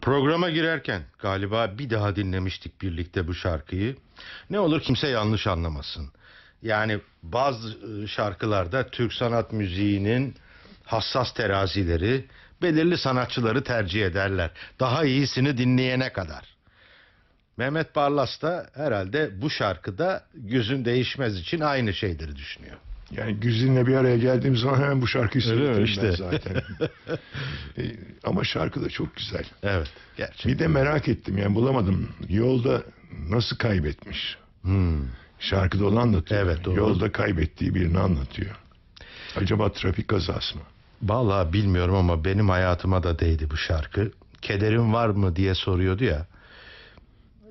Programa girerken galiba bir daha dinlemiştik birlikte bu şarkıyı. Ne olur kimse yanlış anlamasın. Yani bazı e, şarkılarda Türk sanat müziğinin hassas terazileri belirli sanatçıları tercih ederler. Daha iyisini dinleyene kadar. Mehmet Barlas da herhalde bu şarkıda gözün değişmez için aynı şeyleri düşünüyor. Yani Güzin'le bir araya geldiğim zaman hemen bu şarkıyı söyledim İşte. ben zaten. E, ama şarkı da çok güzel. Evet, gerçekten. Bir de merak ettim yani bulamadım. Yolda nasıl kaybetmiş? Hmm. Şarkıda onu anlatıyor. Evet, doğru. Yolda kaybettiği birini anlatıyor. Acaba trafik kazası mı? Vallahi bilmiyorum ama benim hayatıma da değdi bu şarkı. Kederin var mı diye soruyordu ya.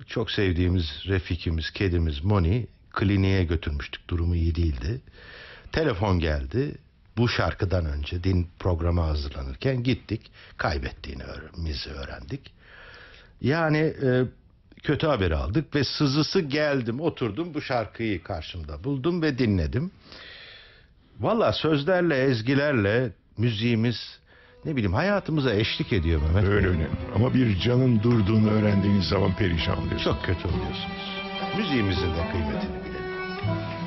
Çok sevdiğimiz Refikimiz, kedimiz Moni kliniğe götürmüştük. Durumu iyi değildi. Telefon geldi. Bu şarkıdan önce din programa hazırlanırken gittik. Kaybettiğini öğrenimizi öğrendik. Yani e, kötü haber aldık ve sızısı geldim oturdum bu şarkıyı karşımda buldum ve dinledim. Valla sözlerle, ezgilerle müziğimiz ne bileyim hayatımıza eşlik ediyor Mehmet. Öyle öyle. Ama bir canın durduğunu öğrendiğiniz zaman perişan oluyorsun. Çok kötü oluyorsunuz. Müziğimizin de kıymetini bilelim.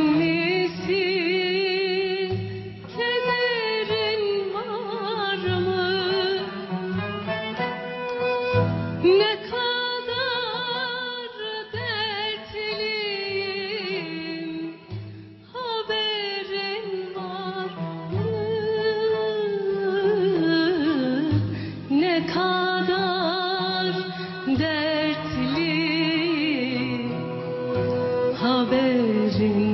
kadar dertliyim haberin